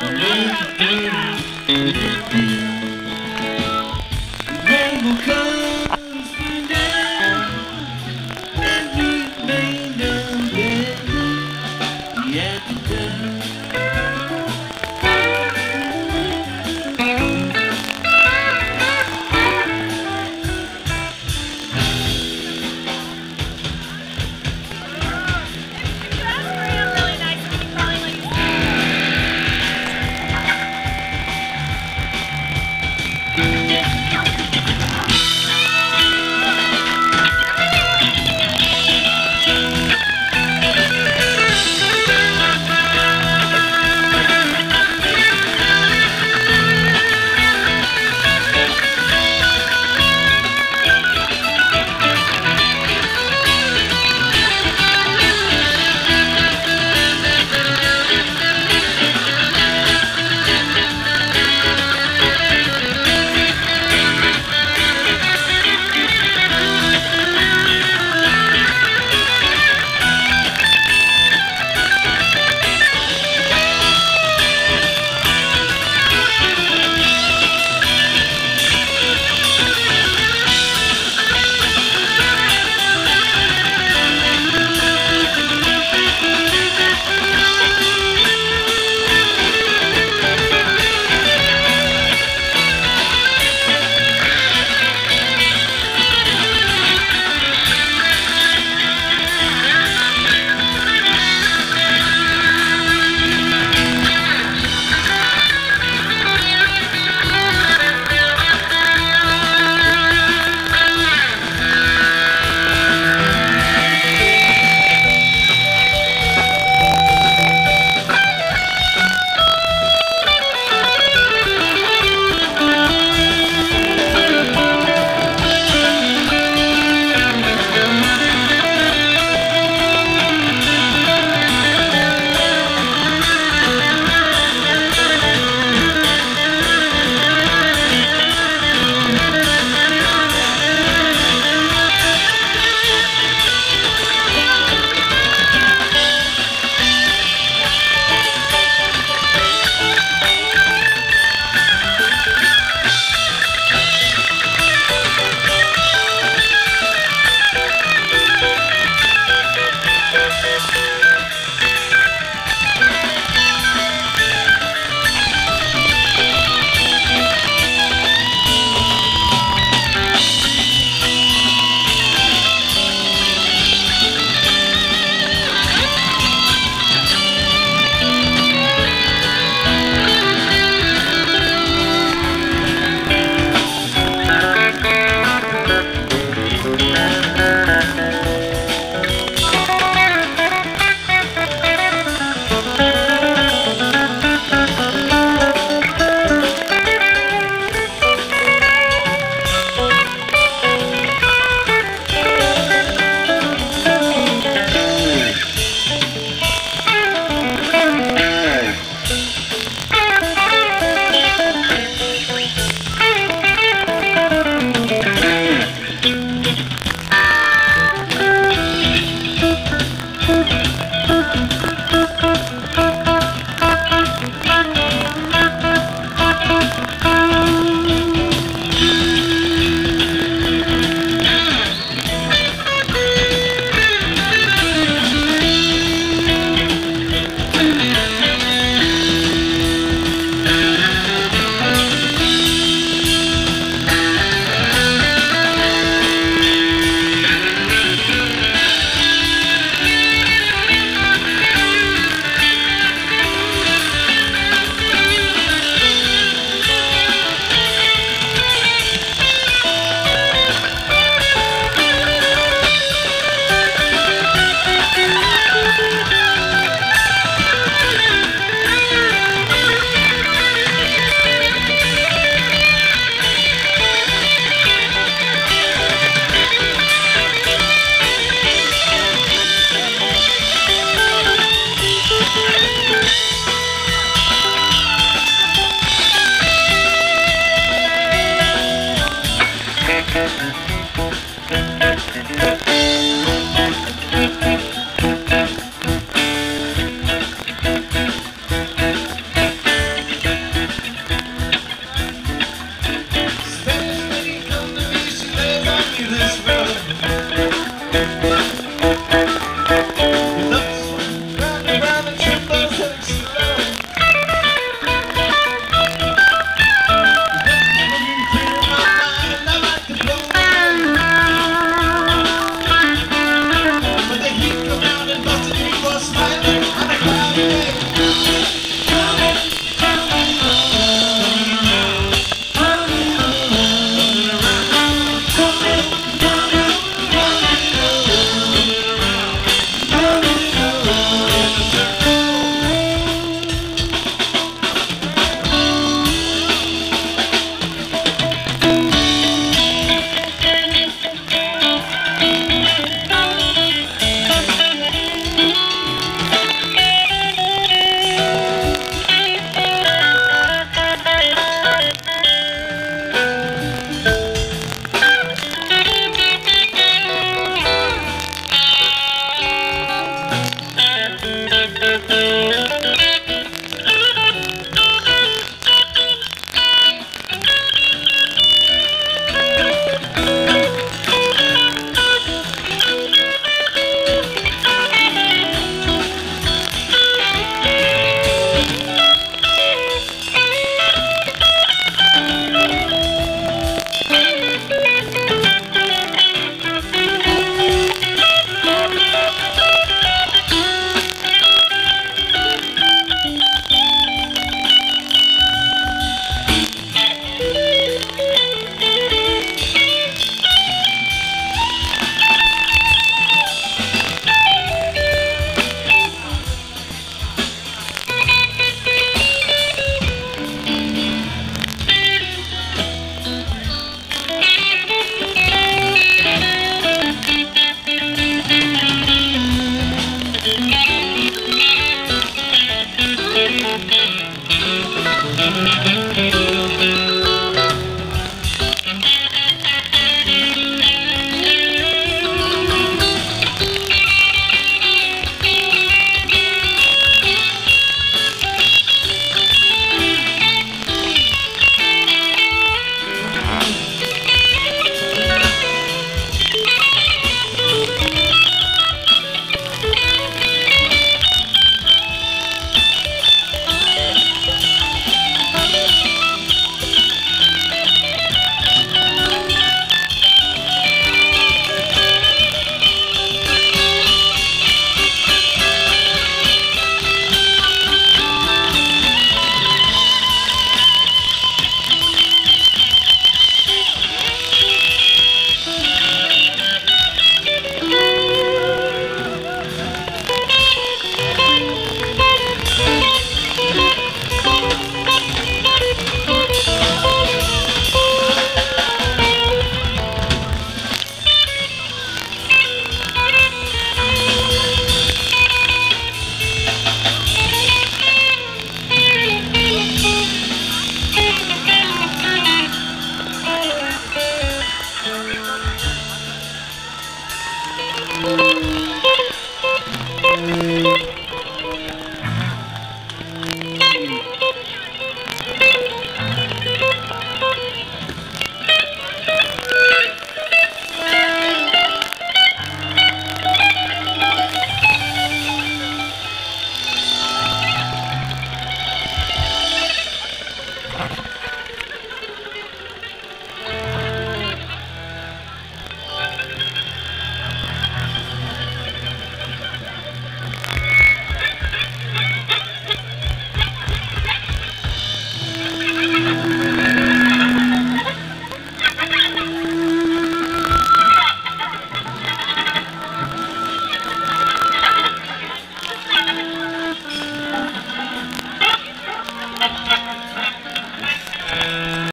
Alguém tem